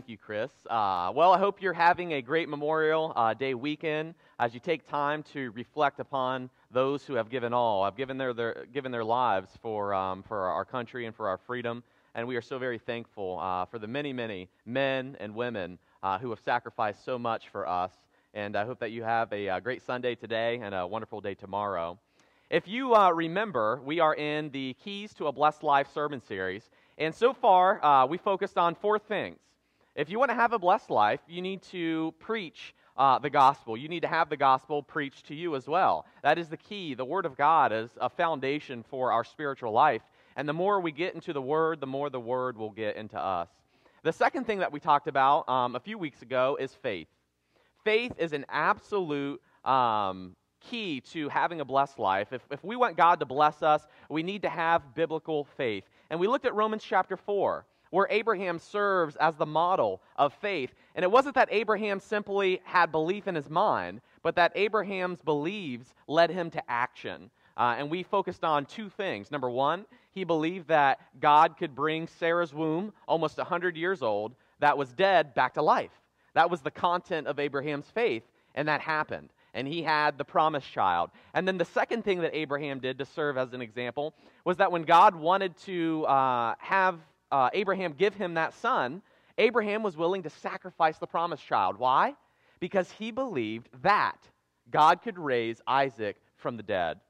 Thank you, Chris. Uh, well, I hope you're having a great Memorial uh, Day weekend as you take time to reflect upon those who have given all, have given their, their given their lives for, um, for our country and for our freedom. And we are so very thankful uh, for the many, many men and women uh, who have sacrificed so much for us. And I hope that you have a, a uh, great Sunday today and a wonderful day tomorrow. If you uh, remember, we are in the Keys to a Blessed Life sermon series. And so far, we focused on four things. If you want to have a blessed life, you need to preach uh, the gospel. You need to have the gospel preached to you as well. That is the key. The Word of God is a foundation for our spiritual life. And the more we get into the Word, the more the Word will get into us. The second thing that we talked about um, a few weeks ago is faith. Faith is an absolute um, key to having a blessed life. If, if we want God to bless us, we need to have biblical faith. And we looked at Romans chapter 4, where Abraham serves as the model of faith. And it wasn't that Abraham simply had belief in his mind, but that Abraham's beliefs led him to action. Uh, and we focused on two things. Number one, he believed that God could bring Sarah's womb, almost 100 years old, that was dead, back to life. That was the content of Abraham's faith, and that happened and he had the promised child. And then the second thing that Abraham did to serve as an example was that when God wanted to uh, have uh, Abraham give him that son, Abraham was willing to sacrifice the promised child. Why? Because he believed that God could raise Isaac from the dead.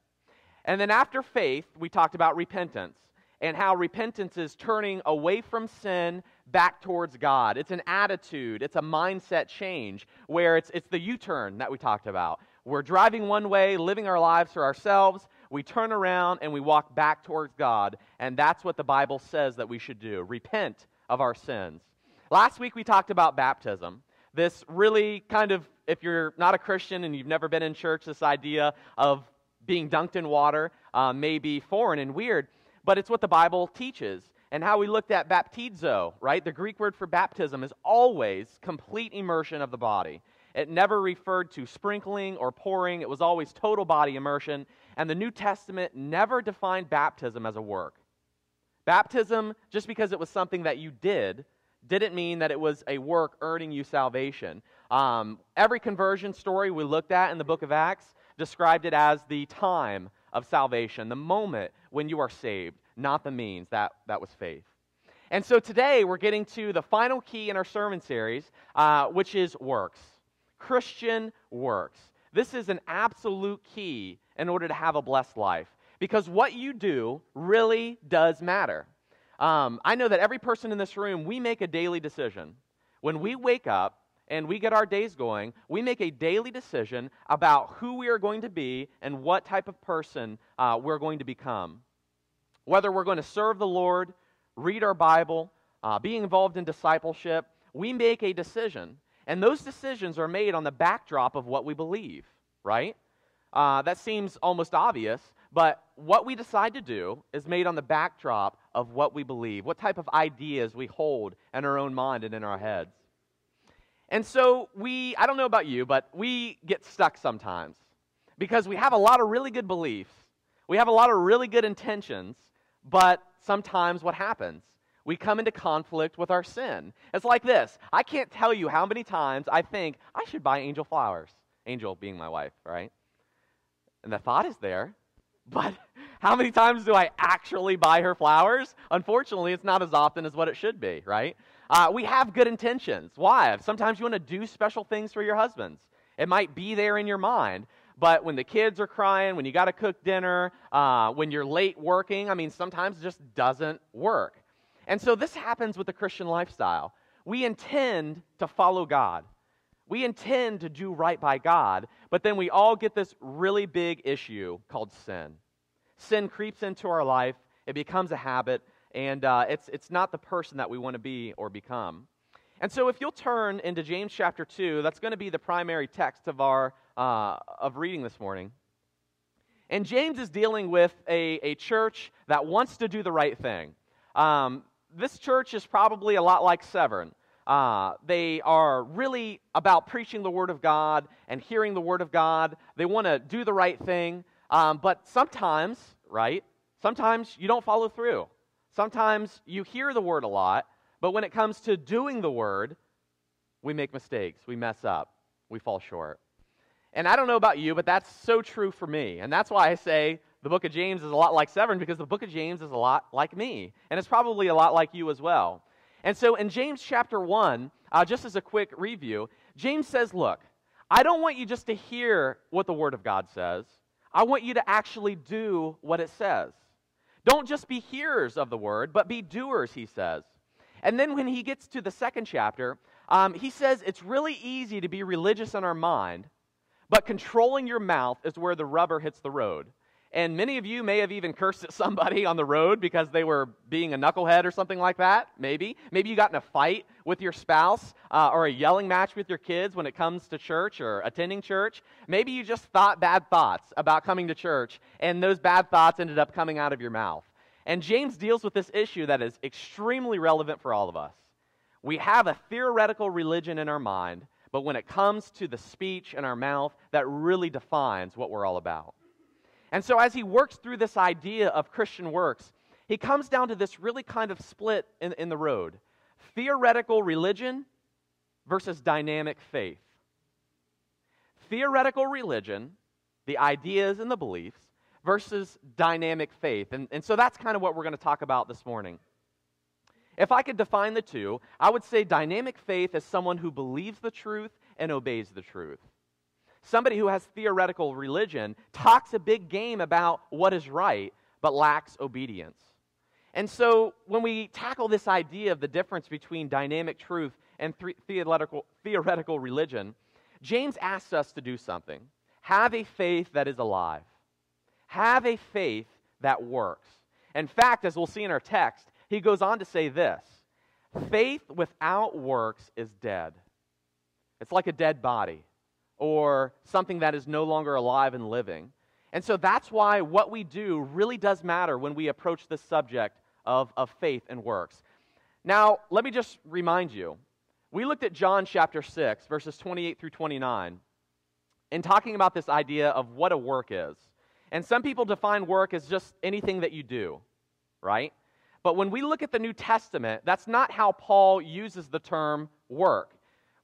And then after faith, we talked about repentance and how repentance is turning away from sin back towards God. It's an attitude, it's a mindset change where it's, it's the U turn that we talked about. We're driving one way, living our lives for ourselves. We turn around and we walk back towards God. And that's what the Bible says that we should do repent of our sins. Last week we talked about baptism. This really kind of, if you're not a Christian and you've never been in church, this idea of being dunked in water uh, may be foreign and weird, but it's what the Bible teaches and how we looked at baptizo, right? The Greek word for baptism is always complete immersion of the body. It never referred to sprinkling or pouring, it was always total body immersion. And the New Testament never defined baptism as a work. Baptism, just because it was something that you did, didn't mean that it was a work earning you salvation. Um, every conversion story we looked at in the book of Acts described it as the time of salvation, the moment when you are saved not the means. That, that was faith. And so today we're getting to the final key in our sermon series, uh, which is works. Christian works. This is an absolute key in order to have a blessed life because what you do really does matter. Um, I know that every person in this room, we make a daily decision. When we wake up and we get our days going, we make a daily decision about who we are going to be and what type of person uh, we're going to become whether we're going to serve the Lord, read our Bible, uh, be involved in discipleship, we make a decision. And those decisions are made on the backdrop of what we believe, right? Uh, that seems almost obvious, but what we decide to do is made on the backdrop of what we believe, what type of ideas we hold in our own mind and in our heads. And so we, I don't know about you, but we get stuck sometimes because we have a lot of really good beliefs, we have a lot of really good intentions, but sometimes what happens? We come into conflict with our sin. It's like this I can't tell you how many times I think I should buy Angel flowers. Angel being my wife, right? And the thought is there, but how many times do I actually buy her flowers? Unfortunately, it's not as often as what it should be, right? Uh, we have good intentions. Wives, sometimes you want to do special things for your husbands. It might be there in your mind, but when the kids are crying, when you got to cook dinner, uh, when you're late working, I mean, sometimes it just doesn't work. And so this happens with the Christian lifestyle. We intend to follow God. We intend to do right by God, but then we all get this really big issue called sin. Sin creeps into our life, it becomes a habit, and uh, it's, it's not the person that we want to be or become. And so, if you'll turn into James chapter 2, that's going to be the primary text of our uh, of reading this morning. And James is dealing with a, a church that wants to do the right thing. Um, this church is probably a lot like Severn. Uh, they are really about preaching the Word of God and hearing the Word of God. They want to do the right thing. Um, but sometimes, right, sometimes you don't follow through. Sometimes you hear the Word a lot, but when it comes to doing the Word, we make mistakes, we mess up, we fall short. And I don't know about you, but that's so true for me. And that's why I say the book of James is a lot like Severn, because the book of James is a lot like me. And it's probably a lot like you as well. And so in James chapter 1, uh, just as a quick review, James says, Look, I don't want you just to hear what the Word of God says, I want you to actually do what it says. Don't just be hearers of the Word, but be doers, he says. And then when he gets to the second chapter, um, he says it's really easy to be religious in our mind, but controlling your mouth is where the rubber hits the road. And many of you may have even cursed at somebody on the road because they were being a knucklehead or something like that. Maybe. Maybe you got in a fight with your spouse uh, or a yelling match with your kids when it comes to church or attending church. Maybe you just thought bad thoughts about coming to church, and those bad thoughts ended up coming out of your mouth. And James deals with this issue that is extremely relevant for all of us. We have a theoretical religion in our mind, but when it comes to the speech in our mouth, that really defines what we're all about. And so, as he works through this idea of Christian works, he comes down to this really kind of split in, in the road theoretical religion versus dynamic faith. Theoretical religion, the ideas and the beliefs, versus dynamic faith. And, and so that's kind of what we're going to talk about this morning. If I could define the two, I would say dynamic faith is someone who believes the truth and obeys the truth. Somebody who has theoretical religion talks a big game about what is right, but lacks obedience. And so when we tackle this idea of the difference between dynamic truth and theoretical, theoretical religion, James asks us to do something. Have a faith that is alive. Have a faith that works. In fact, as we'll see in our text, he goes on to say this faith without works is dead. It's like a dead body or something that is no longer alive and living. And so that's why what we do really does matter when we approach this subject of, of faith and works. Now, let me just remind you we looked at John chapter 6, verses 28 through 29, in talking about this idea of what a work is. And some people define work as just anything that you do, right? But when we look at the New Testament, that's not how Paul uses the term work.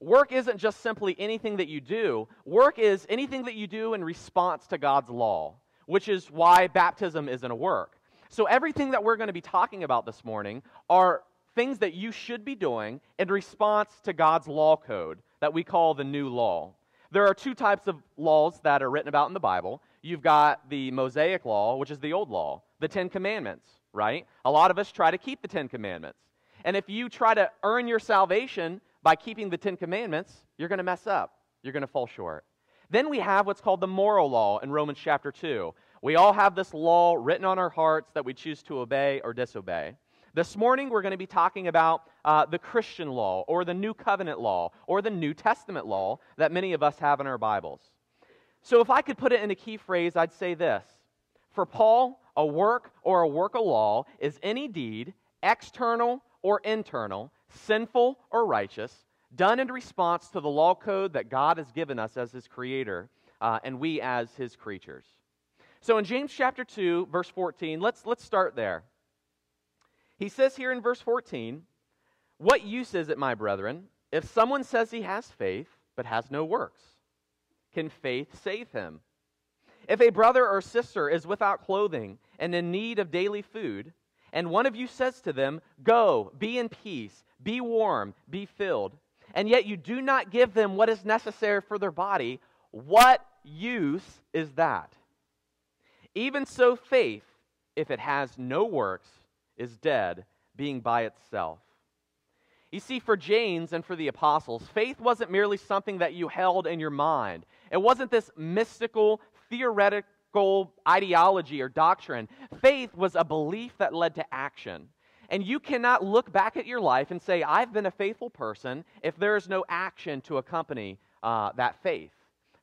Work isn't just simply anything that you do, work is anything that you do in response to God's law, which is why baptism isn't a work. So, everything that we're going to be talking about this morning are things that you should be doing in response to God's law code that we call the new law. There are two types of laws that are written about in the Bible. You've got the Mosaic law, which is the old law, the Ten Commandments, right? A lot of us try to keep the Ten Commandments. And if you try to earn your salvation by keeping the Ten Commandments, you're going to mess up. You're going to fall short. Then we have what's called the moral law in Romans chapter 2. We all have this law written on our hearts that we choose to obey or disobey. This morning, we're going to be talking about uh, the Christian law, or the New Covenant law, or the New Testament law that many of us have in our Bibles. So, if I could put it in a key phrase, I'd say this For Paul, a work or a work of law is any deed, external or internal, sinful or righteous, done in response to the law code that God has given us as His creator uh, and we as His creatures. So in James chapter 2, verse 14, let's, let's start there. He says here in verse 14, What use is it, my brethren, if someone says he has faith but has no works? Can faith save him? If a brother or sister is without clothing and in need of daily food, and one of you says to them, Go, be in peace, be warm, be filled, and yet you do not give them what is necessary for their body, what use is that? Even so, faith, if it has no works, is dead, being by itself. You see, for James and for the apostles, faith wasn't merely something that you held in your mind. It wasn't this mystical, theoretical ideology or doctrine. Faith was a belief that led to action. And you cannot look back at your life and say, I've been a faithful person, if there is no action to accompany uh, that faith.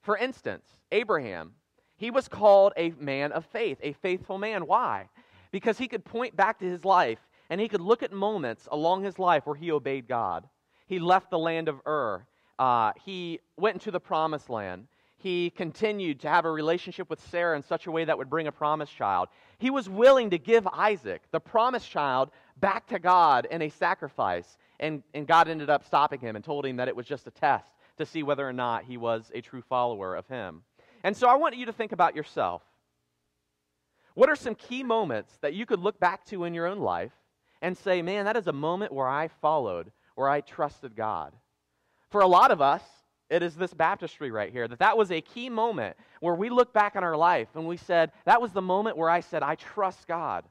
For instance, Abraham, he was called a man of faith, a faithful man. Why? Because he could point back to his life and he could look at moments along his life where he obeyed God. He left the land of Ur, uh, he went into the promised land he continued to have a relationship with Sarah in such a way that would bring a promised child. He was willing to give Isaac, the promised child, back to God in a sacrifice. And, and God ended up stopping him and told him that it was just a test to see whether or not he was a true follower of him. And so I want you to think about yourself. What are some key moments that you could look back to in your own life and say, man, that is a moment where I followed, where I trusted God? For a lot of us, it is this baptistry right here that that was a key moment where we look back on our life and we said, that was the moment where I said, I trust God.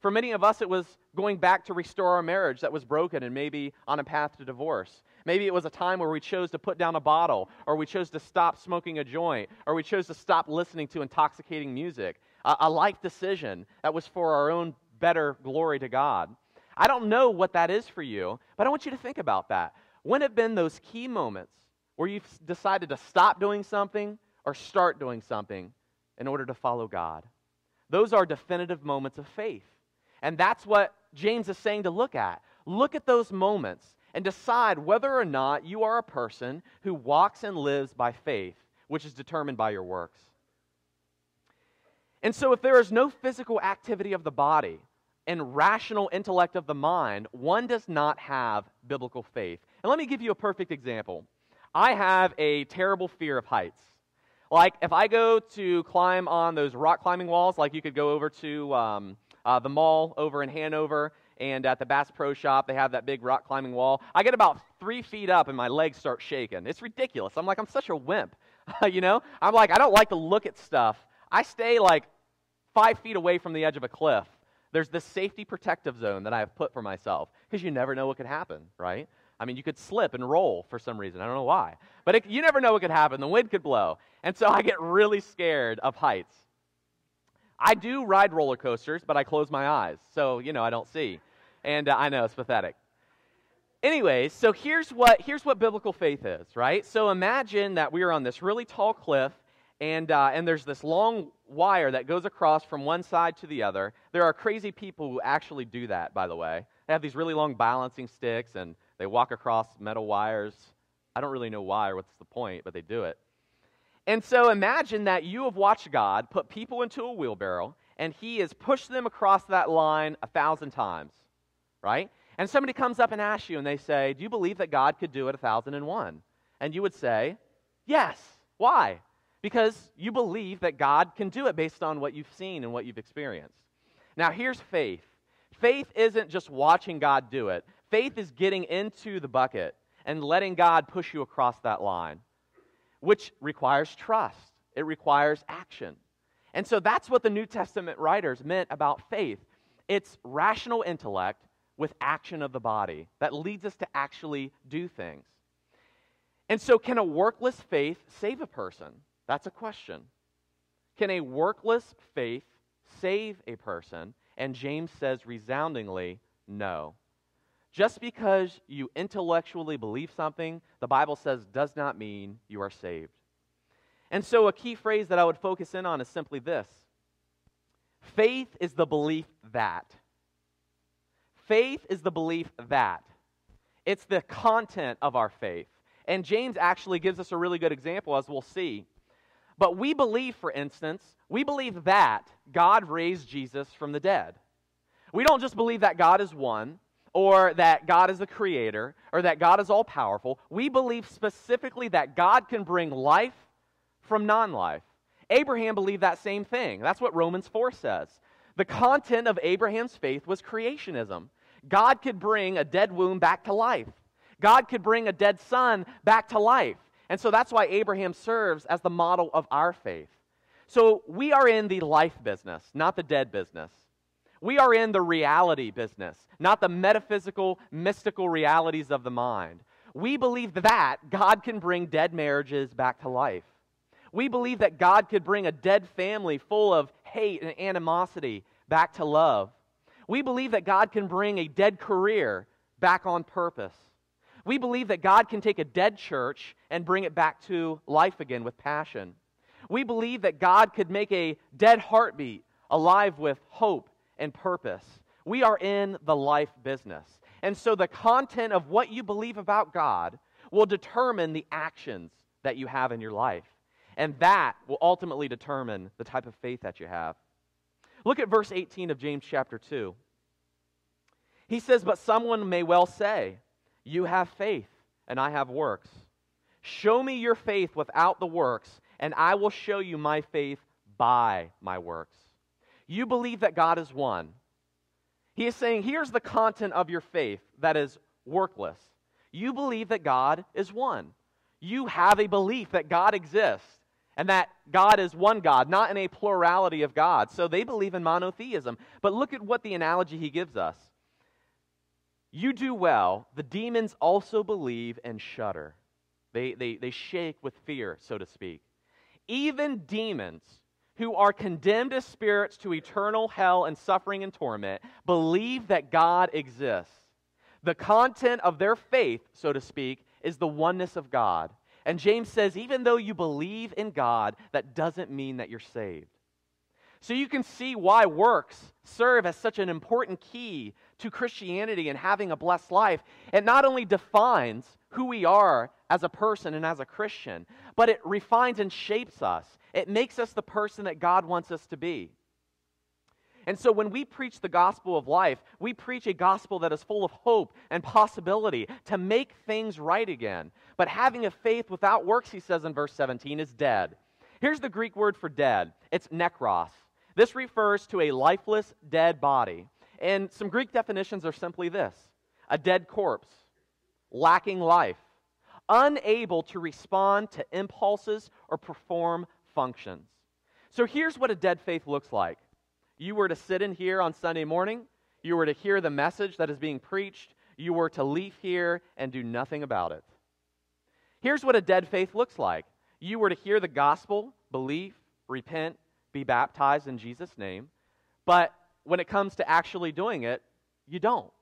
For many of us, it was going back to restore our marriage that was broken and maybe on a path to divorce. Maybe it was a time where we chose to put down a bottle, or we chose to stop smoking a joint, or we chose to stop listening to intoxicating music. A, a life decision that was for our own better glory to God. I don't know what that is for you, but I want you to think about that. When have been those key moments where you've decided to stop doing something or start doing something in order to follow God? Those are definitive moments of faith. And that's what James is saying to look at. Look at those moments and decide whether or not you are a person who walks and lives by faith, which is determined by your works. And so, if there is no physical activity of the body and rational intellect of the mind, one does not have biblical faith. And let me give you a perfect example. I have a terrible fear of heights. Like, if I go to climb on those rock climbing walls, like you could go over to um, uh, the mall over in Hanover, and at the Bass Pro Shop, they have that big rock climbing wall. I get about three feet up, and my legs start shaking. It's ridiculous. I'm like, I'm such a wimp. you know? I'm like, I don't like to look at stuff. I stay like five feet away from the edge of a cliff. There's this safety protective zone that I have put for myself because you never know what could happen, right? I mean, you could slip and roll for some reason. I don't know why. But it, you never know what could happen. The wind could blow. And so I get really scared of heights. I do ride roller coasters, but I close my eyes. So, you know, I don't see. And uh, I know it's pathetic. Anyways, so here's what, here's what biblical faith is, right? So imagine that we are on this really tall cliff, and, uh, and there's this long wire that goes across from one side to the other. There are crazy people who actually do that, by the way. They have these really long balancing sticks, and they walk across metal wires. I don't really know why or what's the point, but they do it. And so imagine that you have watched God put people into a wheelbarrow, and He has pushed them across that line a thousand times, right? And somebody comes up and asks you, and they say, Do you believe that God could do it a thousand and one? And you would say, Yes. Why? Because you believe that God can do it based on what you've seen and what you've experienced. Now, here's faith faith isn't just watching God do it, faith is getting into the bucket and letting God push you across that line which requires trust, it requires action. And so that's what the New Testament writers meant about faith. It's rational intellect with action of the body that leads us to actually do things. And so, can a workless faith save a person? That's a question. Can a workless faith save a person? And James says resoundingly, no. Just because you intellectually believe something, the Bible says, does not mean you are saved. And so, a key phrase that I would focus in on is simply this faith is the belief that. Faith is the belief that. It's the content of our faith. And James actually gives us a really good example, as we'll see. But we believe, for instance, we believe that God raised Jesus from the dead. We don't just believe that God is one, or that God is the creator, or that God is all powerful. We believe specifically that God can bring life from non life. Abraham believed that same thing. That's what Romans 4 says. The content of Abraham's faith was creationism. God could bring a dead womb back to life, God could bring a dead son back to life. And so that's why Abraham serves as the model of our faith. So we are in the life business, not the dead business. We are in the reality business, not the metaphysical, mystical realities of the mind. We believe that God can bring dead marriages back to life. We believe that God could bring a dead family full of hate and animosity back to love. We believe that God can bring a dead career back on purpose. We believe that God can take a dead church and bring it back to life again with passion. We believe that God could make a dead heartbeat alive with hope and purpose. We are in the life business. And so the content of what you believe about God will determine the actions that you have in your life. And that will ultimately determine the type of faith that you have. Look at verse 18 of James chapter 2. He says, But someone may well say, You have faith, and I have works. Show me your faith without the works, and I will show you my faith by my works. You believe that God is one. He is saying, here's the content of your faith that is workless. You believe that God is one. You have a belief that God exists and that God is one God, not in a plurality of gods. So they believe in monotheism. But look at what the analogy he gives us. You do well. The demons also believe and shudder. They, they, they shake with fear, so to speak. Even demons who are condemned as spirits to eternal hell and suffering and torment believe that God exists. The content of their faith, so to speak, is the oneness of God. And James says, even though you believe in God, that doesn't mean that you're saved. So you can see why works serve as such an important key to Christianity and having a blessed life. It not only defines who we are as a person and as a Christian, but it refines and shapes us. It makes us the person that God wants us to be. And so when we preach the gospel of life, we preach a gospel that is full of hope and possibility to make things right again. But having a faith without works, he says in verse 17, is dead. Here's the Greek word for dead it's nekros. This refers to a lifeless, dead body. And some Greek definitions are simply this a dead corpse, lacking life, unable to respond to impulses or perform functions. So here's what a dead faith looks like you were to sit in here on Sunday morning, you were to hear the message that is being preached, you were to leave here and do nothing about it. Here's what a dead faith looks like you were to hear the gospel, believe, repent, be baptized in Jesus' name, but when it comes to actually doing it, you don't.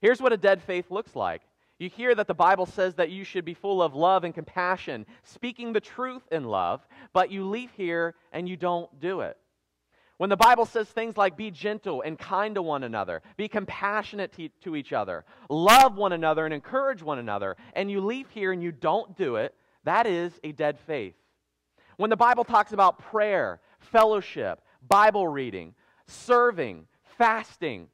Here's what a dead faith looks like. You hear that the Bible says that you should be full of love and compassion, speaking the truth in love, but you leave here and you don't do it. When the Bible says things like be gentle and kind to one another, be compassionate to, each other, love one another and encourage one another, and you leave here and you don't do it, that is a dead faith. When the Bible talks about prayer, fellowship, Bible reading, serving, fasting,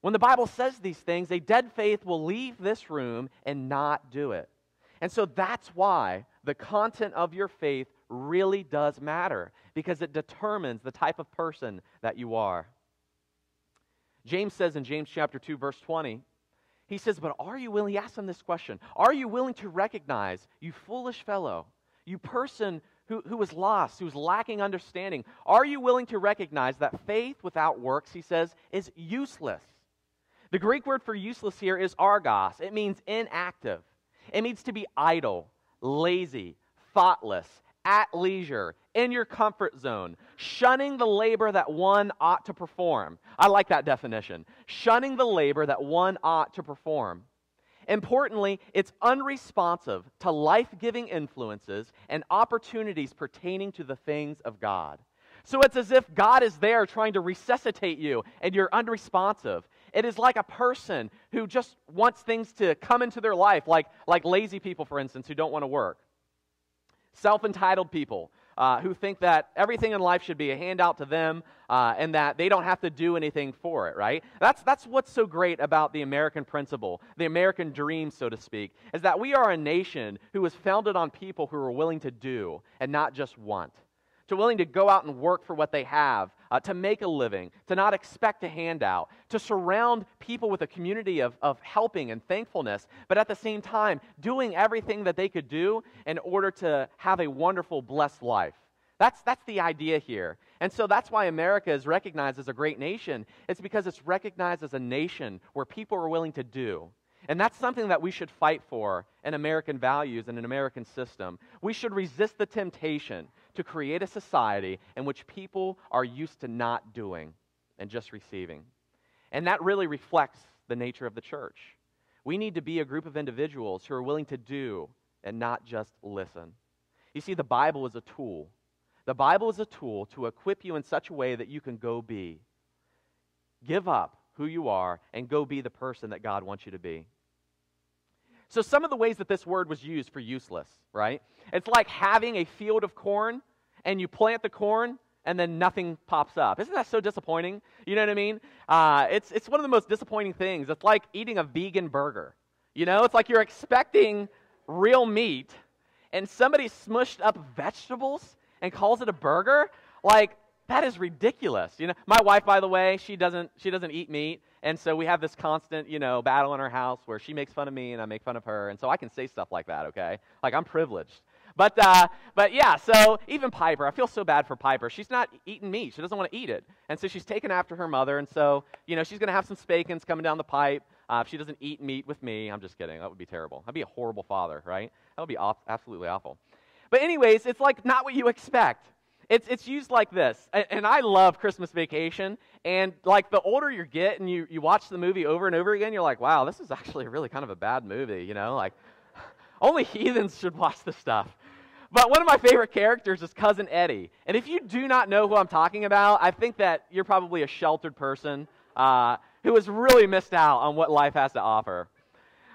when the Bible says these things, a dead faith will leave this room and not do it. And so that's why the content of your faith really does matter because it determines the type of person that you are. James says in James chapter 2 verse 20, he says, "But are you willing, he asks him this question, are you willing to recognize, you foolish fellow, you person who, who is lost, who's lacking understanding, are you willing to recognize that faith without works, he says, is useless? The Greek word for useless here is argos. It means inactive. It means to be idle, lazy, thoughtless, at leisure, in your comfort zone, shunning the labor that one ought to perform. I like that definition. Shunning the labor that one ought to perform. Importantly, it's unresponsive to life giving influences and opportunities pertaining to the things of God. So it's as if God is there trying to resuscitate you and you're unresponsive. It is like a person who just wants things to come into their life, like, like lazy people, for instance, who don't want to work self entitled people uh, who think that everything in life should be a handout to them uh, and that they don't have to do anything for it, right? That's, that's what's so great about the American principle, the American dream, so to speak, is that we are a nation who is founded on people who are willing to do and not just want to willing to go out and work for what they have, uh, to make a living, to not expect a handout, to surround people with a community of, of helping and thankfulness, but at the same time, doing everything that they could do in order to have a wonderful, blessed life. That's, that's the idea here. And so that's why America is recognized as a great nation. It's because it's recognized as a nation where people are willing to do. And that's something that we should fight for in American values and an American system. We should resist the temptation to create a society in which people are used to not doing and just receiving. And that really reflects the nature of the church. We need to be a group of individuals who are willing to do and not just listen. You see, the Bible is a tool. The Bible is a tool to equip you in such a way that you can go be. Give up who you are and go be the person that God wants you to be. So, some of the ways that this word was used for useless, right? It's like having a field of corn and you plant the corn and then nothing pops up. Isn't that so disappointing? You know what I mean? Uh, it's, it's one of the most disappointing things. It's like eating a vegan burger. You know, it's like you're expecting real meat and somebody smushed up vegetables and calls it a burger. Like, that is ridiculous. You know, my wife, by the way, she doesn't she doesn't eat meat, and so we have this constant, you know, battle in our house where she makes fun of me and I make fun of her, and so I can say stuff like that. Okay, like I'm privileged. But uh, but yeah, so even Piper, I feel so bad for Piper. She's not eating meat. She doesn't want to eat it, and so she's taken after her mother, and so you know she's going to have some spankings coming down the pipe. Uh, if she doesn't eat meat with me, I'm just kidding. That would be terrible. I'd be a horrible father, right? That would be off, absolutely awful. But anyways, it's like not what you expect. It's, it's used like this. And, and I love Christmas Vacation. And like the older you get and you, you watch the movie over and over again, you're like, wow, this is actually really kind of a bad movie, you know? Like, only heathens should watch this stuff. But one of my favorite characters is Cousin Eddie. And if you do not know who I'm talking about, I think that you're probably a sheltered person uh, who has really missed out on what life has to offer.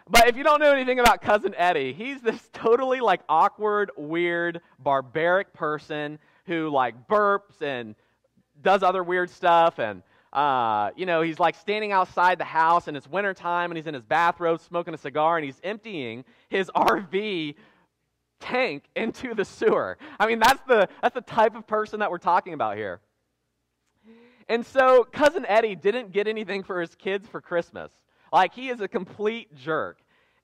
But if you don't know anything about Cousin Eddie, he's this totally like awkward, weird, barbaric person who like burps and does other weird stuff and uh, you know, he's like standing outside the house and it's wintertime and he's in his bathrobe smoking a cigar and he's emptying his RV tank into the sewer. I mean, that's the, that's the type of person that we're talking about here. And so, Cousin Eddie didn't get anything for his kids for Christmas. Like, he is a complete jerk.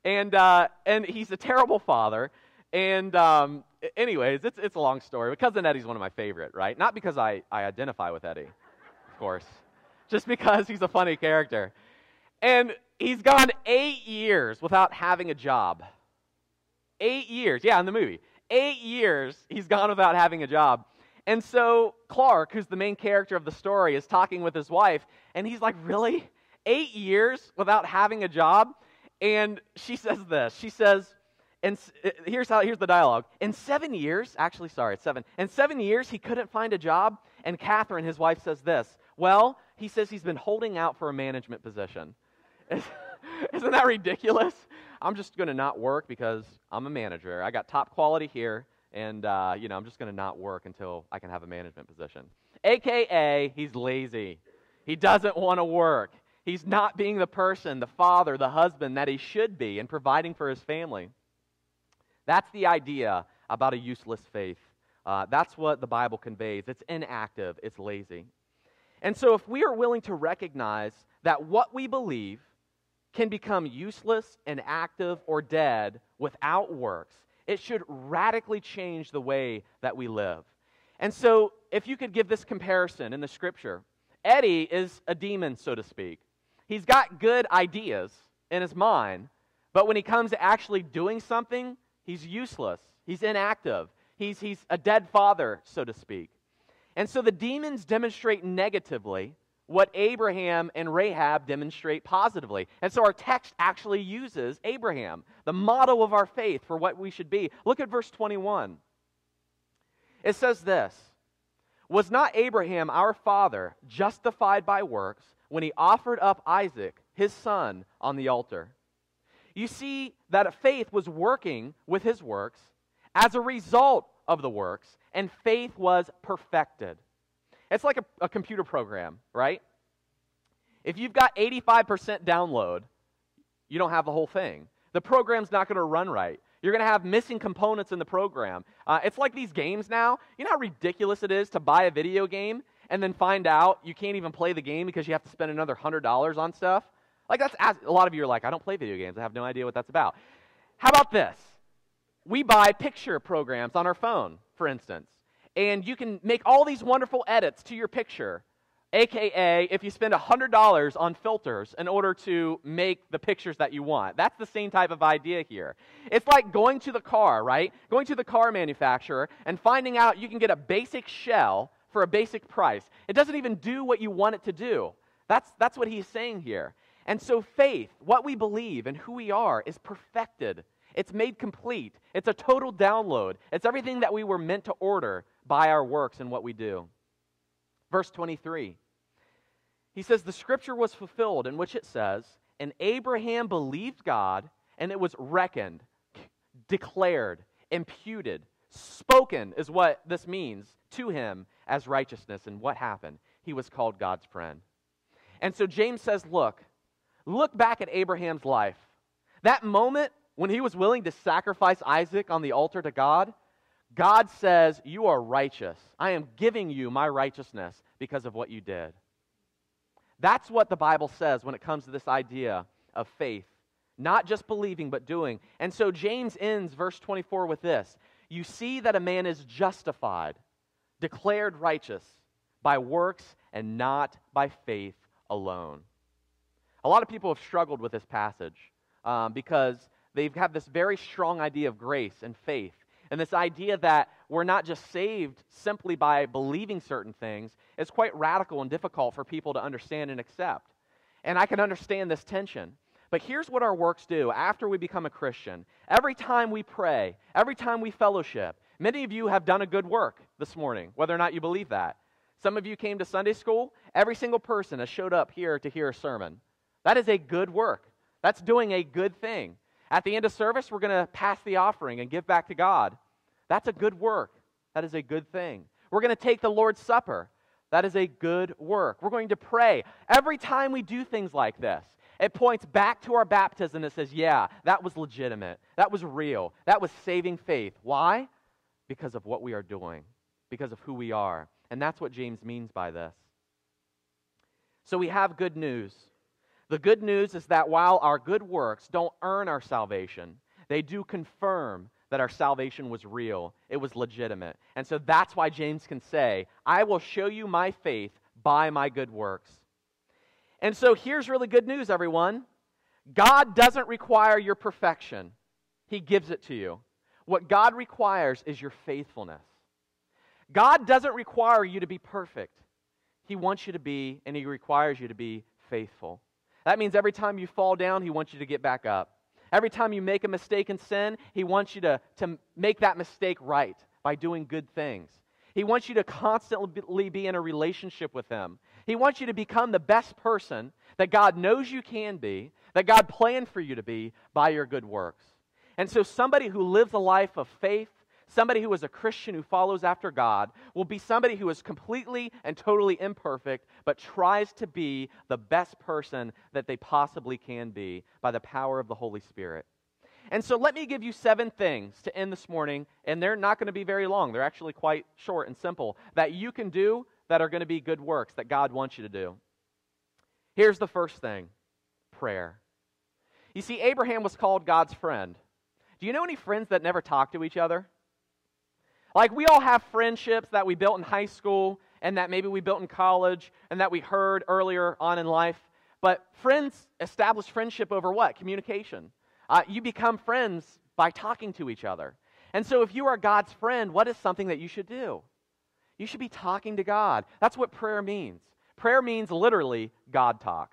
And, uh, and he's a terrible father. And, um, anyways, it's, it's a long story. But Cousin Eddie's one of my favorite, right? Not because I, I identify with Eddie, of course, just because he's a funny character. And he's gone eight years without having a job. Eight years. Yeah, in the movie. Eight years he's gone without having a job. And so Clark, who's the main character of the story, is talking with his wife, and he's like, Really? Eight years without having a job? And she says this. She says, and uh, here's how here's the dialogue. In seven years, actually, sorry, it's seven. In seven years, he couldn't find a job. And Catherine, his wife, says this. Well, he says he's been holding out for a management position. Isn't that ridiculous? I'm just going to not work because I'm a manager. I got top quality here, and uh, you know I'm just going to not work until I can have a management position. AKA, he's lazy. He doesn't want to work. He's not being the person, the father, the husband that he should be, and providing for his family. That's the idea about a useless faith. Uh, that's what the Bible conveys. It's inactive, it's lazy. And so, if we are willing to recognize that what we believe can become useless, inactive, or dead without works, it should radically change the way that we live. And so, if you could give this comparison in the scripture, Eddie is a demon, so to speak. He's got good ideas in his mind, but when he comes to actually doing something, he's useless, he's inactive, he's, he's a dead father, so to speak. And so the demons demonstrate negatively what Abraham and Rahab demonstrate positively. And so our text actually uses Abraham, the model of our faith for what we should be. Look at verse 21. It says this Was not Abraham, our father, justified by works when he offered up Isaac, his son, on the altar? You see that faith was working with his works as a result of the works, and faith was perfected. It's like a, a computer program, right? If you've got 85% download, you don't have the whole thing. The program's not going to run right. You're going to have missing components in the program. Uh, it's like these games now. You know how ridiculous it is to buy a video game and then find out you can't even play the game because you have to spend another $100 on stuff? Like, that's a lot of you are like, I don't play video games. I have no idea what that's about. How about this? We buy picture programs on our phone, for instance and you can make all these wonderful edits to your picture. AKA, if you spend $100 on filters in order to make the pictures that you want. That's the same type of idea here. It's like going to the car, right? Going to the car manufacturer and finding out you can get a basic shell for a basic price. It doesn't even do what you want it to do. That's, that's what he's saying here. And so, faith, what we believe and who we are, is perfected. It's made complete. It's a total download. It's everything that we were meant to order by our works and what we do. Verse 23. He says, The scripture was fulfilled in which it says, And Abraham believed God, and it was reckoned, declared, imputed, spoken is what this means to him as righteousness. And what happened? He was called God's friend. And so James says, Look, look back at Abraham's life. That moment when he was willing to sacrifice Isaac on the altar to God, God says, You are righteous. I am giving you my righteousness because of what you did. That's what the Bible says when it comes to this idea of faith. Not just believing, but doing. And so James ends verse 24 with this You see that a man is justified, declared righteous by works and not by faith alone. A lot of people have struggled with this passage um, because they've this very strong idea of grace and faith. And this idea that we're not just saved simply by believing certain things is quite radical and difficult for people to understand and accept. And I can understand this tension. But here's what our works do after we become a Christian. Every time we pray, every time we fellowship, many of you have done a good work this morning, whether or not you believe that. Some of you came to Sunday school. Every single person has showed up here to hear a sermon. That is a good work. That's doing a good thing. At the end of service, we're going to pass the offering and give back to God. That's a good work. That is a good thing. We're going to take the Lord's Supper. That is a good work. We're going to pray. Every time we do things like this, it points back to our baptism and says, yeah, that was legitimate. That was real. That was saving faith. Why? Because of what we are doing, because of who we are. And that's what James means by this. So we have good news. The good news is that while our good works don't earn our salvation, they do confirm that our salvation was real, it was legitimate. And so that's why James can say, I will show you my faith by my good works. And so here's really good news, everyone God doesn't require your perfection, He gives it to you. What God requires is your faithfulness. God doesn't require you to be perfect. He wants you to be, and He requires you to be faithful. That means every time you fall down, He wants you to get back up. Every time you make a mistake and sin, He wants you to, to make that mistake right by doing good things. He wants you to constantly be in a relationship with Him. He wants you to become the best person that God knows you can be, that God planned for you to be by your good works. And so, somebody who lives a life of faith somebody who is a Christian who follows after God will be somebody who is completely and totally imperfect, but tries to be the best person that they possibly can be by the power of the Holy Spirit. And so let me give you seven things to end this morning, and they're not going to be very long. They're actually quite short and simple that you can do that are going to be good works that God wants you to do. Here's the first thing prayer. You see, Abraham was called God's friend. Do you know any friends that never talk to each other? Like, we all have friendships that we built in high school and that maybe we built in college and that we heard earlier on in life. But friends establish friendship over what? Communication. Uh, you become friends by talking to each other. And so, if you are God's friend, what is something that you should do? You should be talking to God. That's what prayer means. Prayer means literally God talk.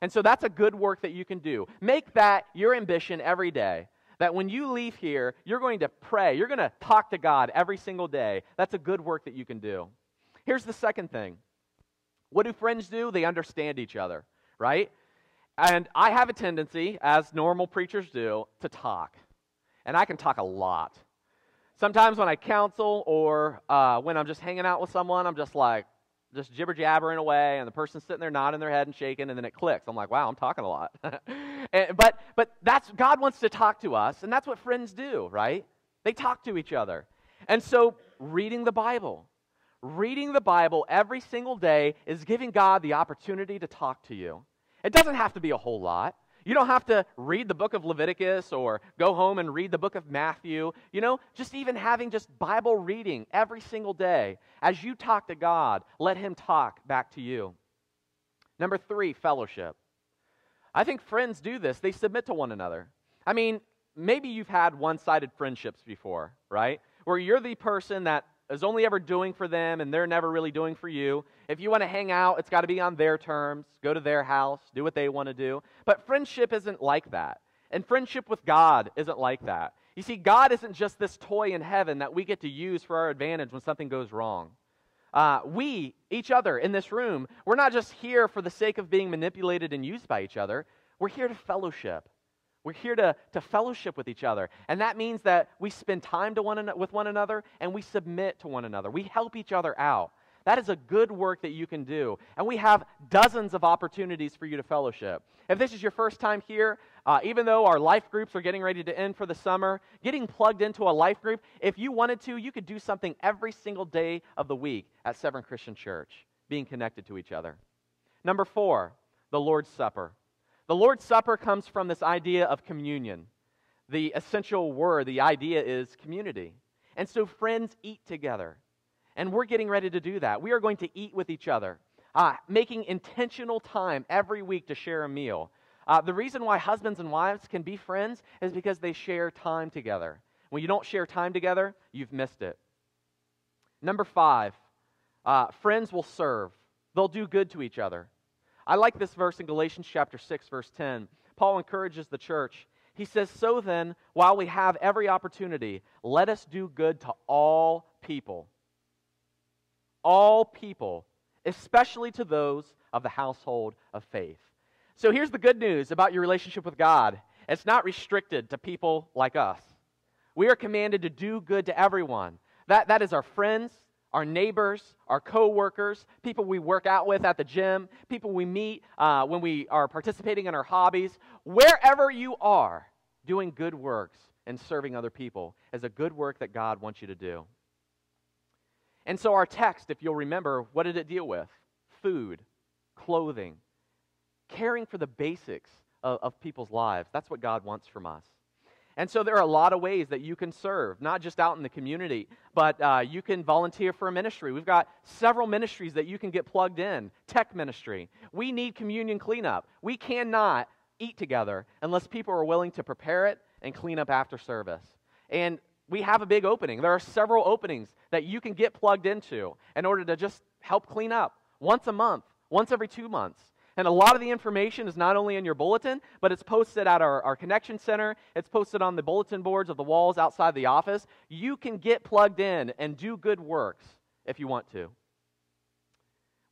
And so, that's a good work that you can do. Make that your ambition every day that when you leave here, you're going to pray. You're going to talk to God every single day. That's a good work that you can do. Here's the second thing what do friends do? They understand each other, right? And I have a tendency, as normal preachers do, to talk. And I can talk a lot. Sometimes when I counsel or uh, when I'm just hanging out with someone, I'm just like, just jibber jabbering away, and the person's sitting there nodding their head and shaking, and then it clicks. I'm like, wow, I'm talking a lot. and, but but that's God wants to talk to us, and that's what friends do, right? They talk to each other. And so reading the Bible, reading the Bible every single day is giving God the opportunity to talk to you. It doesn't have to be a whole lot. You don't have to read the book of Leviticus or go home and read the book of Matthew. You know, just even having just Bible reading every single day. As you talk to God, let Him talk back to you. Number three, fellowship. I think friends do this, they submit to one another. I mean, maybe you've had one sided friendships before, right? Where you're the person that is only ever doing for them and they're never really doing for you. If you want to hang out, it's got to be on their terms. Go to their house, do what they want to do. But friendship isn't like that. And friendship with God isn't like that. You see, God isn't just this toy in heaven that we get to use for our advantage when something goes wrong. Uh, we, each other in this room, we're not just here for the sake of being manipulated and used by each other. We're here to fellowship. We're here to, to fellowship with each other. And that means that we spend time to one with one another and we submit to one another. We help each other out. That is a good work that you can do. And we have dozens of opportunities for you to fellowship. If this is your first time here, uh, even though our life groups are getting ready to end for the summer, getting plugged into a life group, if you wanted to, you could do something every single day of the week at Severn Christian Church, being connected to each other. Number four, the Lord's Supper. The Lord's Supper comes from this idea of communion. The essential word, the idea is community. And so friends eat together. And we're getting ready to do that. We are going to eat with each other, uh, making intentional time every week to share a meal. Uh, the reason why husbands and wives can be friends is because they share time together. When you don't share time together, you've missed it. Number five, uh, friends will serve, they'll do good to each other. I like this verse in Galatians chapter 6, verse 10. Paul encourages the church. He says, So then, while we have every opportunity, let us do good to all people. All people, especially to those of the household of faith. So here's the good news about your relationship with God it's not restricted to people like us. We are commanded to do good to everyone. That, that is our friends, our neighbors, our coworkers, people we work out with at the gym, people we meet uh, when we are participating in our hobbies. Wherever you are, doing good works and serving other people is a good work that God wants you to do. And so, our text, if you'll remember, what did it deal with? Food, clothing, caring for the basics of, of people's lives. That's what God wants from us. And so there are a lot of ways that you can serve, not just out in the community, but uh, you can volunteer for a ministry. We've got several ministries that you can get plugged in. Tech ministry. We need communion cleanup. We cannot eat together unless people are willing to prepare it and clean up after service. And we have a big opening. There are several openings that you can get plugged into in order to just help clean up once a month, once every two months. And a lot of the information is not only in your bulletin, but it's posted at our, our connection center. It's posted on the bulletin boards of the walls outside the office. You can get plugged in and do good works if you want to.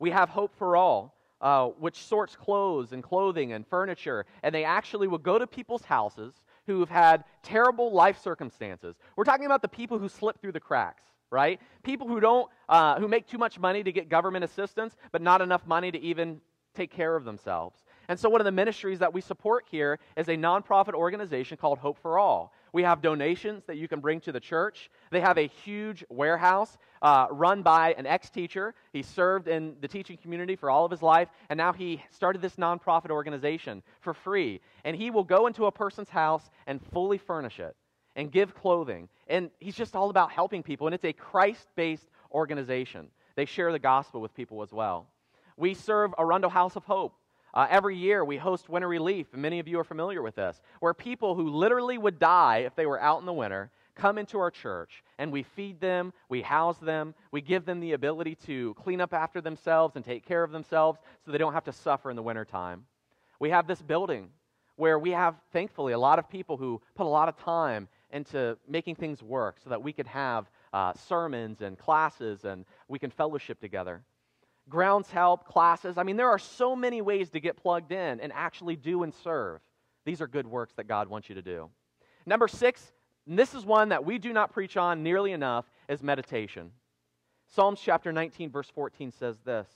We have Hope for All, uh, which sorts clothes and clothing and furniture, and they actually will go to people's houses who have had terrible life circumstances. We're talking about the people who slip through the cracks right? People who don't, uh, who make too much money to get government assistance, but not enough money to even take care of themselves. And so, one of the ministries that we support here is a nonprofit organization called Hope for All. We have donations that you can bring to the church. They have a huge warehouse uh, run by an ex teacher. He served in the teaching community for all of his life, and now he started this nonprofit organization for free. And he will go into a person's house and fully furnish it and give clothing. And he's just all about helping people, and it's a Christ based organization. They share the gospel with people as well. We serve Arundel House of Hope. Uh, every year we host winter relief, and many of you are familiar with this, where people who literally would die if they were out in the winter come into our church and we feed them, we house them, we give them the ability to clean up after themselves and take care of themselves so they don't have to suffer in the wintertime. We have this building where we have, thankfully, a lot of people who put a lot of time into making things work so that we could have uh, sermons and classes and we can fellowship together grounds help, classes. I mean, there are so many ways to get plugged in and actually do and serve. These are good works that God wants you to do. Number six, this is one that we do not preach on nearly enough, is meditation. Psalms chapter 19, verse 14 says this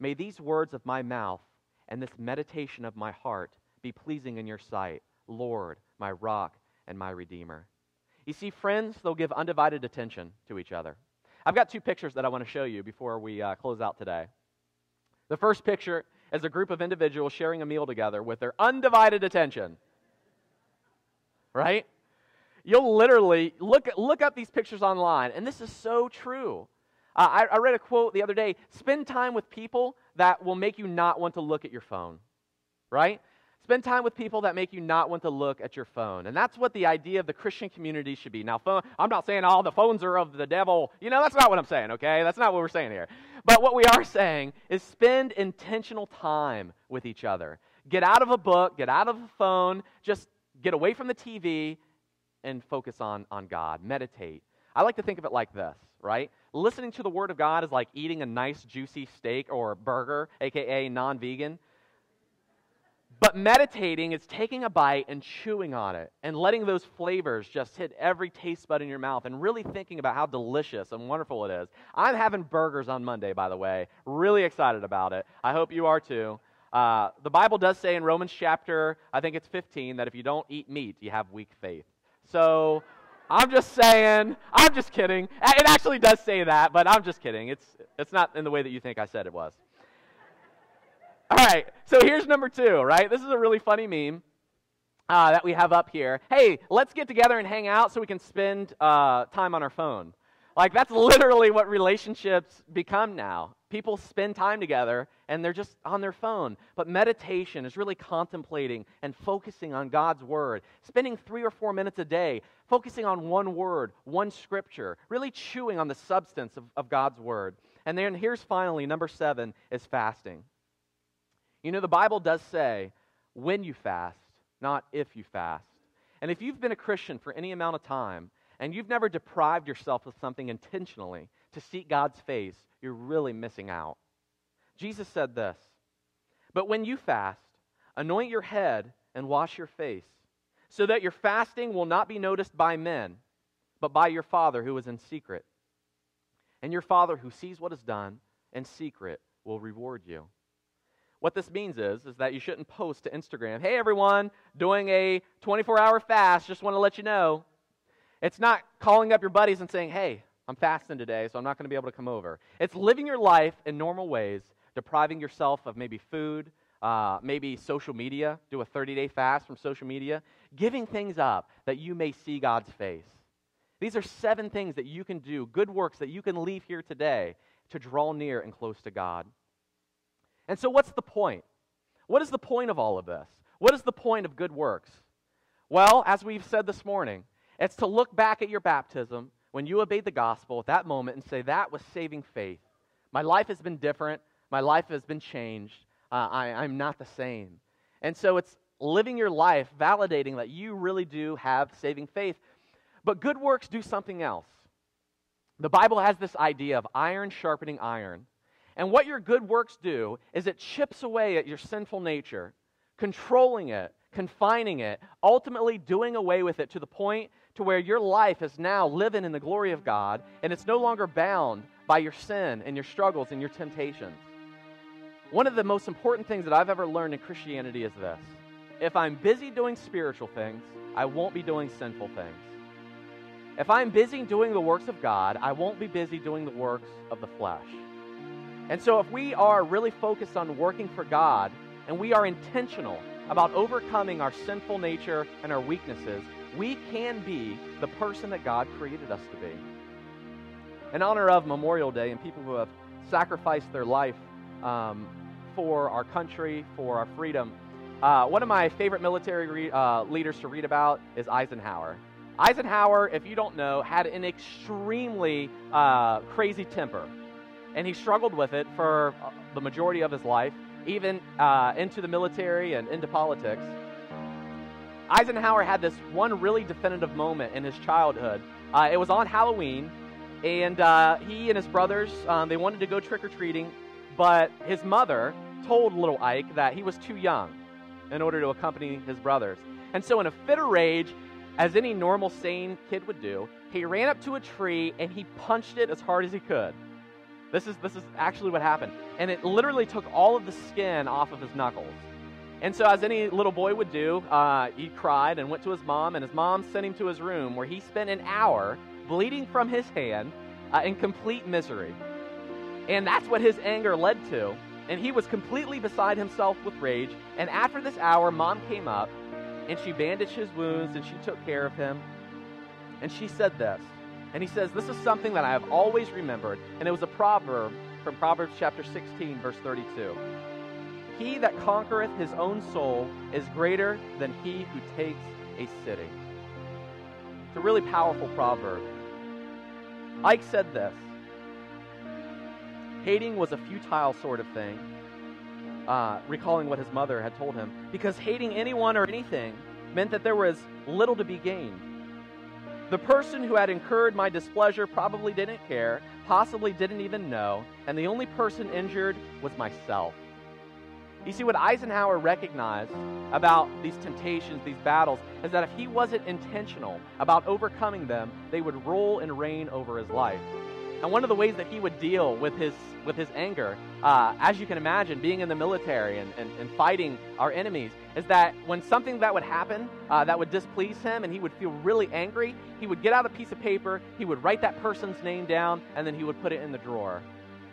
May these words of my mouth and this meditation of my heart be pleasing in your sight, Lord, my rock and my redeemer. You see, friends, they'll give undivided attention to each other. I've got two pictures that I want to show you before we uh, close out today. The first picture is a group of individuals sharing a meal together with their undivided attention. Right? You'll literally look, look up these pictures online, and this is so true. Uh, I, I read a quote the other day spend time with people that will make you not want to look at your phone. Right? Spend time with people that make you not want to look at your phone. And that's what the idea of the Christian community should be. Now, phone, I'm not saying all the phones are of the devil. You know, that's not what I'm saying, okay? That's not what we're saying here. But what we are saying is spend intentional time with each other. Get out of a book, get out of a phone, just get away from the TV and focus on, on God. Meditate. I like to think of it like this, right? Listening to the Word of God is like eating a nice, juicy steak or burger, aka non vegan But meditating is taking a bite and chewing on it and letting those flavors just hit every taste bud in your mouth and really thinking about how delicious and wonderful it is. I'm having burgers on Monday, by the way. Really excited about it. I hope you are too. Uh, the Bible does say in Romans chapter, I think it's 15, that if you don't eat meat, you have weak faith. So I'm just saying, I'm just kidding. It actually does say that, but I'm just kidding. It's, it's not in the way that you think I said it was. All right, so here's number two, right? This is a really funny meme uh, that we have up here. Hey, let's get together and hang out so we can spend uh, time on our phone. Like, that's literally what relationships become now. People spend time together and they're just on their phone. But meditation is really contemplating and focusing on God's Word, spending three or four minutes a day focusing on one word, one scripture, really chewing on the substance of, of God's Word. And then here's finally number seven is fasting. You know, the Bible does say when you fast, not if you fast. And if you've been a Christian for any amount of time and you've never deprived yourself of something intentionally to seek God's face, you're really missing out. Jesus said this But when you fast, anoint your head and wash your face, so that your fasting will not be noticed by men, but by your Father who is in secret. And your Father who sees what is done in secret will reward you. What this means is, is that you shouldn't post to Instagram, hey everyone, doing a 24 hour fast, just want to let you know. It's not calling up your buddies and saying, hey, I'm fasting today, so I'm not going to be able to come over. It's living your life in normal ways, depriving yourself of maybe food, uh, maybe social media, do a 30 day fast from social media, giving things up that you may see God's face. These are seven things that you can do, good works that you can leave here today to draw near and close to God. And so, what's the point? What is the point of all of this? What is the point of good works? Well, as we've said this morning, it's to look back at your baptism when you obeyed the gospel at that moment and say, That was saving faith. My life has been different. My life has been changed. Uh, I, I'm not the same. And so it's living your life validating that you really do have saving faith. But good works do something else. The Bible has this idea of iron sharpening iron. And what your good works do is it chips away at your sinful nature, controlling it, confining it, ultimately doing away with it to the point to where your life is now living in the glory of God and it's no longer bound by your sin and your struggles and your temptations. One of the most important things that I've ever learned in Christianity is this. If I'm busy doing spiritual things, I won't be doing sinful things. If I'm busy doing the works of God, I won't be busy doing the works of the flesh. And so, if we are really focused on working for God and we are intentional about overcoming our sinful nature and our weaknesses, we can be the person that God created us to be. In honor of Memorial Day and people who have sacrificed their life um, for our country, for our freedom, uh, one of my favorite military re- uh, leaders to read about is Eisenhower. Eisenhower, if you don't know, had an extremely uh, crazy temper and he struggled with it for uh, the majority of his life, even uh, into the military and into politics. Eisenhower had this one really definitive moment in his childhood. Uh, it was on Halloween, and uh, he and his brothers um, they wanted to go trick or treating, but his mother told little Ike that he was too young in order to accompany his brothers. And so, in a fit of rage, as any normal, sane kid would do, he ran up to a tree and he punched it as hard as he could. This is, this is actually what happened. And it literally took all of the skin off of his knuckles. And so, as any little boy would do, uh, he cried and went to his mom, and his mom sent him to his room where he spent an hour bleeding from his hand uh, in complete misery. And that's what his anger led to. And he was completely beside himself with rage. And after this hour, mom came up and she bandaged his wounds and she took care of him. And she said this and he says, This is something that I have always remembered. And it was a proverb from Proverbs chapter 16, verse 32. He that conquereth his own soul is greater than he who takes a city. It's a really powerful proverb. Ike said this Hating was a futile sort of thing, uh, recalling what his mother had told him, because hating anyone or anything meant that there was little to be gained. The person who had incurred my displeasure probably didn't care, possibly didn't even know, and the only person injured was myself. You see, what Eisenhower recognized about these temptations, these battles, is that if he wasn't intentional about overcoming them, they would roll and reign over his life. And one of the ways that he would deal with his, with his anger, uh, as you can imagine, being in the military and, and, and, fighting our enemies, is that when something that would happen uh, that would displease him and he would feel really angry, he would get out a piece of paper, he would write that person's name down, and then he would put it in the drawer.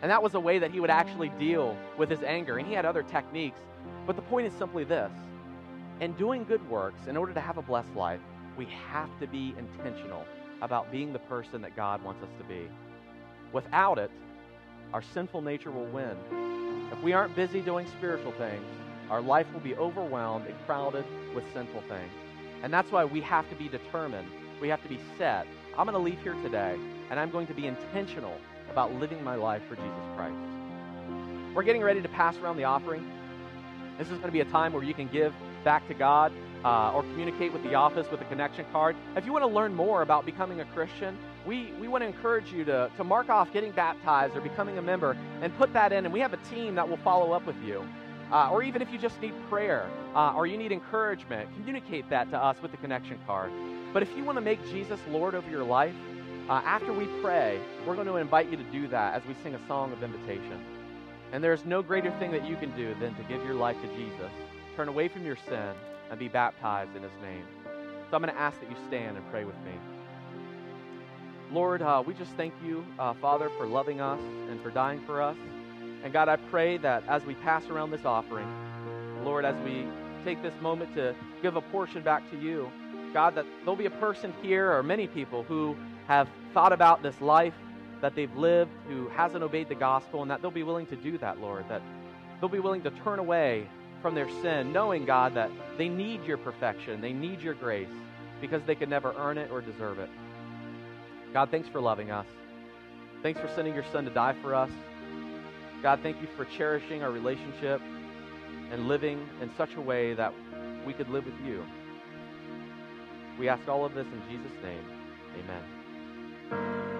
And that was a way that he would actually deal with his anger. And he had other techniques. But the point is simply this in doing good works, in order to have a blessed life, we have to be intentional about being the person that God wants us to be. Without it, our sinful nature will win. If we aren't busy doing spiritual things, our life will be overwhelmed and crowded with sinful things. And that's why we have to be determined. We have to be set. I'm going to leave here today, and I'm going to be intentional about living my life for Jesus Christ. We're getting ready to pass around the offering. This is going to be a time where you can give back to God uh, or communicate with the office with a connection card. If you want to learn more about becoming a Christian, we, we want to encourage you to, to mark off getting baptized or becoming a member and put that in. And we have a team that will follow up with you. Uh, or even if you just need prayer uh, or you need encouragement, communicate that to us with the connection card. But if you want to make Jesus Lord over your life, uh, after we pray, we're going to invite you to do that as we sing a song of invitation. And there's no greater thing that you can do than to give your life to Jesus, turn away from your sin, and be baptized in his name. So I'm going to ask that you stand and pray with me. Lord, uh, we just thank you, uh, Father, for loving us and for dying for us. And God, I pray that as we pass around this offering, Lord, as we take this moment to give a portion back to you, God, that there'll be a person here or many people who have thought about this life that they've lived who hasn't obeyed the gospel, and that they'll be willing to do that, Lord, that they'll be willing to turn away from their sin, knowing, God, that they need your perfection, they need your grace, because they could never earn it or deserve it. God, thanks for loving us. Thanks for sending your son to die for us. God, thank you for cherishing our relationship and living in such a way that we could live with you. We ask all of this in Jesus' name. Amen.